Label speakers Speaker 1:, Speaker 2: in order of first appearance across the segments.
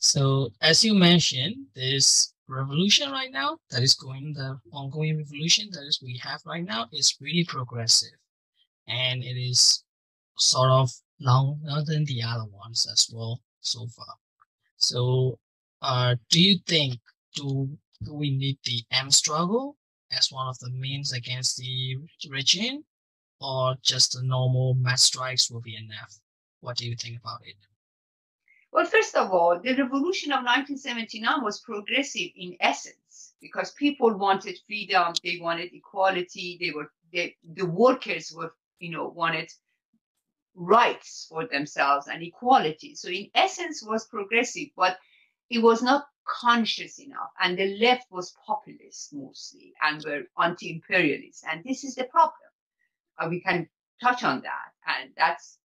Speaker 1: So as you mentioned, this revolution right now that is going, the ongoing revolution that is we have right now is really progressive, and it is sort of longer than the other ones as well so far. So, uh, do you think do do we need the M struggle as one of the means against the regime, or just the normal mass strikes will be enough? What do you think about it?
Speaker 2: Well, first of all, the revolution of 1979 was progressive in essence because people wanted freedom, they wanted equality, they were they, the workers were, you know, wanted rights for themselves and equality. So in essence was progressive, but it was not conscious enough. And the left was populist mostly and were anti-imperialist. And this is the problem. Uh, we can touch on that. And that's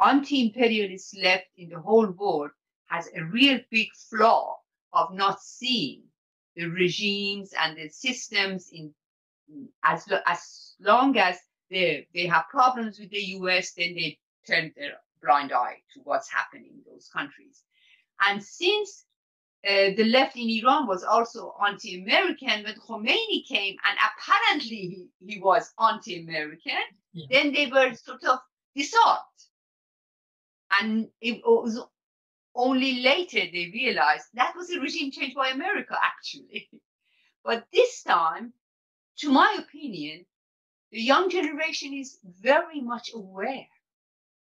Speaker 2: anti-imperialist left in the whole world has a real big flaw of not seeing the regimes and the systems in as as long as they they have problems with the US, then they turn their blind eye to what's happening in those countries. And since uh, the left in Iran was also anti-American, when Khomeini came and apparently he, he was anti-American, yeah. then they were sort of disarmed. And it was only later they realized that was a regime change by America, actually. but this time, to my opinion, the young generation is very much aware.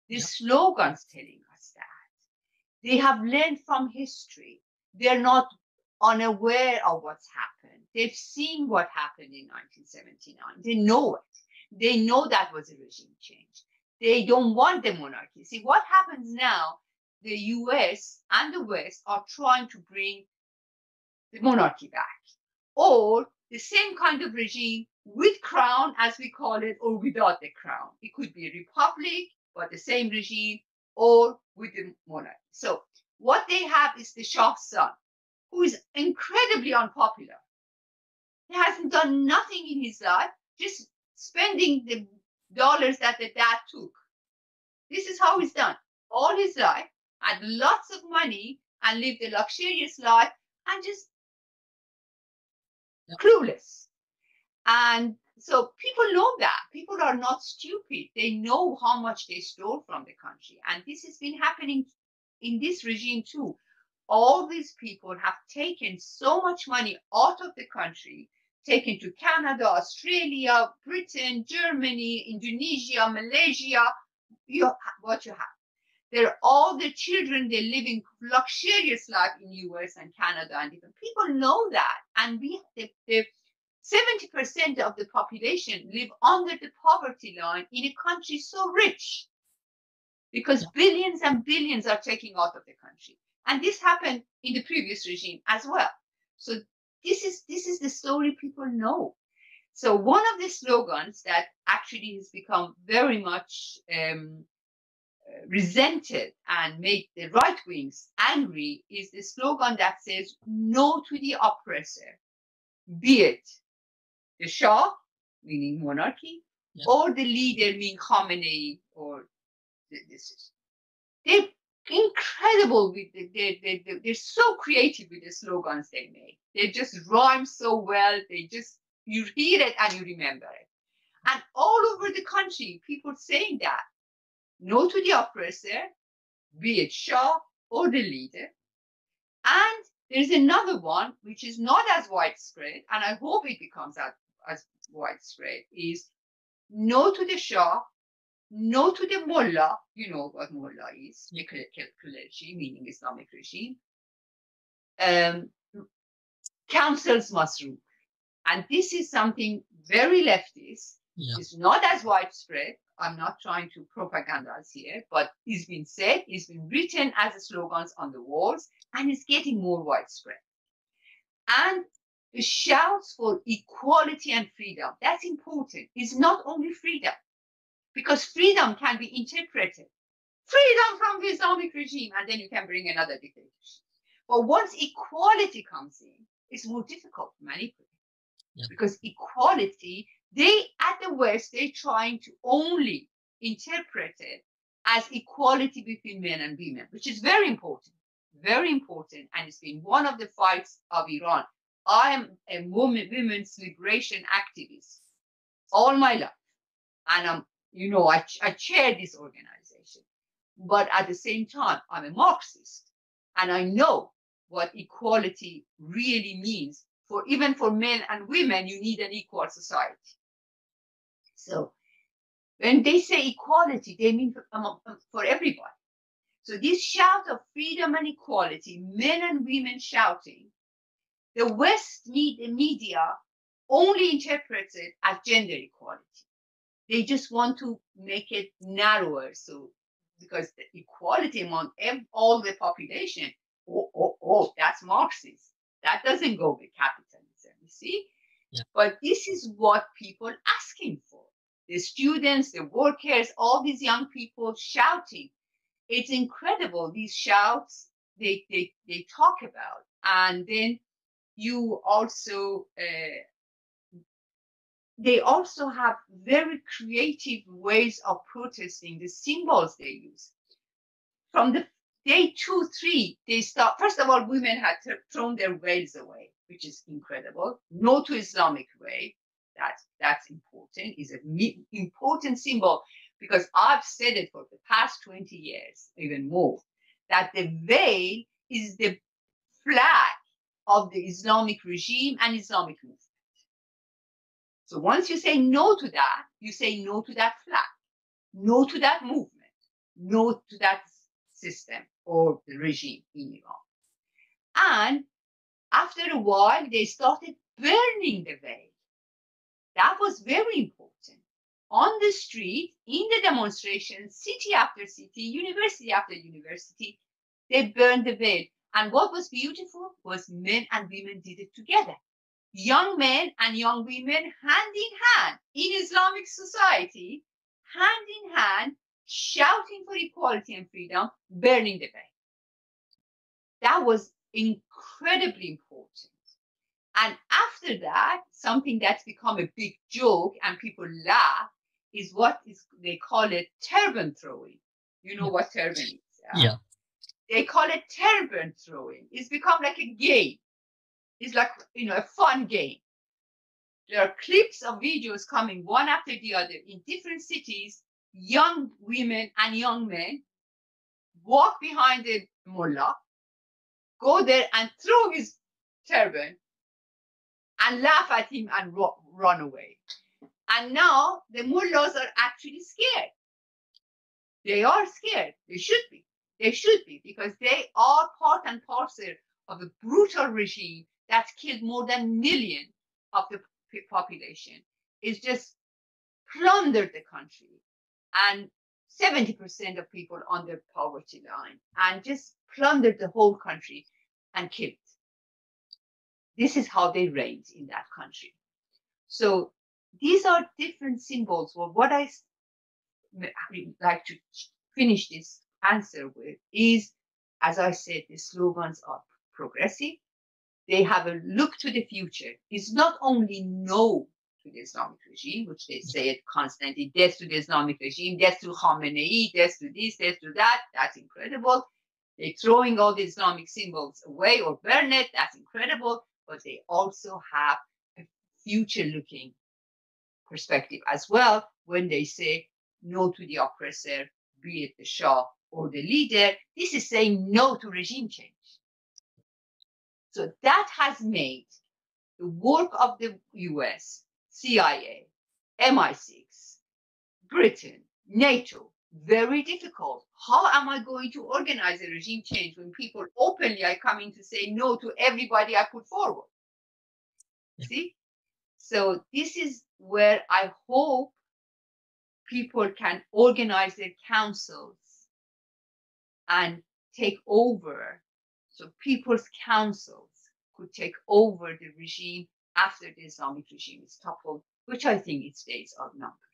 Speaker 2: The yeah. slogans telling us that. They have learned from history. They're not unaware of what's happened. They've seen what happened in 1979. They know it. They know that was a regime change. They don't want the monarchy. See, what happens now, the US and the West are trying to bring the monarchy back, or the same kind of regime with crown, as we call it, or without the crown. It could be a republic, but the same regime, or with the monarchy. So what they have is the Shah's son, who is incredibly unpopular. He hasn't done nothing in his life, just spending the dollars that the dad took. This is how he's done all his life, had lots of money and lived a luxurious life and just clueless. And so people know that. People are not stupid. They know how much they stole from the country. And this has been happening in this regime too. All these people have taken so much money out of the country taken to Canada, Australia, Britain, Germany, Indonesia, Malaysia, you what you have. They're all the children, they're living luxurious life in US and Canada and different people know that. And we the, the 70% of the population live under the poverty line in a country so rich because billions and billions are taking out of the country. And this happened in the previous regime as well. So this is this is the story people know. So one of the slogans that actually has become very much um, uh, resented and make the right wings angry is the slogan that says no to the oppressor, be it the Shah, meaning monarchy, yeah. or the leader, meaning Khamenei, or this is. They're incredible with the, they, they, they're so creative with the slogans they make. They just rhyme so well. They just, you hear it and you remember it. And all over the country, people saying that no to the oppressor, be it Shah or the leader. And there's another one which is not as widespread, and I hope it becomes as, as widespread, is no to the Shah, no to the mullah. You know what mullah is, the clergy, meaning Islamic regime. Um, councils must rule. And this is something very leftist. Yeah. It's not as widespread. I'm not trying to propagandize here, but it's been said, it's been written as slogans on the walls, and it's getting more widespread. And the shouts for equality and freedom, that's important. It's not only freedom, because freedom can be interpreted. Freedom from the Islamic regime, and then you can bring another dictatorship. But once equality comes in, it's more difficult to manipulate. Yeah. Because equality, they at the West, they're trying to only interpret it as equality between men and women, which is very important. very important, and it's been one of the fights of Iran. I am a woman, women's liberation activist all my life, and I'm, you know, I, I chair this organization. But at the same time, I'm a Marxist, and I know what equality really means. For even for men and women, you need an equal society. So when they say equality, they mean for, for everybody. So this shout of freedom and equality, men and women shouting, the West media only interprets it as gender equality. They just want to make it narrower. So because the equality among all the population, oh, oh, oh, that's Marxist. That doesn't go with capitalism, you see? Yeah. But this is what people asking for. The students, the workers, all these young people shouting it's incredible these shouts they they, they talk about and then you also uh, they also have very creative ways of protesting the symbols they use. From the day two three they start first of all women had thrown their veils away which is incredible. No to islamic way. That's that's important. Is an important symbol because I've said it for the past 20 years, even more, that the veil is the flag of the Islamic regime and Islamic movement. So once you say no to that, you say no to that flag, no to that movement, no to that system or the regime in Iran. And after a while, they started burning the veil. That was very important on the street, in the demonstration, city after city, university after university, they burned the veil. And what was beautiful was men and women did it together. Young men and young women, hand in hand, in Islamic society, hand in hand, shouting for equality and freedom, burning the veil. That was incredibly important. And after that, something that's become a big joke and people laugh is what is they call it turban throwing. You know what turban is?
Speaker 1: Yeah. yeah.
Speaker 2: They call it turban throwing. It's become like a game. It's like you know a fun game. There are clips of videos coming one after the other in different cities. Young women and young men walk behind the mullah, go there and throw his turban and laugh at him and ro- run away. And now the mullahs are actually scared. They are scared. They should be. They should be because they are part and parcel of a brutal regime that's killed more than million of the population. It's just plundered the country and 70% of people on the poverty line and just plundered the whole country and killed. This is how they reigned in that country. So these are different symbols. Well, what I like to finish this answer with is, as I said, the slogans are progressive. They have a look to the future. It's not only no to the Islamic regime, which they say it constantly, death to the Islamic regime, death to Khamenei, death to this, death to that. That's incredible. They're throwing all the Islamic symbols away or burn it. That's incredible. But they also have a future looking perspective as well when they say no to the oppressor, be it the Shah or the leader. This is saying no to regime change. So that has made the work of the US, CIA, MI6, Britain, NATO very difficult. How am I going to organize a regime change when people openly are coming to say no to everybody I put forward? Yeah. See? So this is where I hope people can organize their councils and take over. So people's councils could take over the regime after the Islamic regime is toppled, which I think its days are numbered.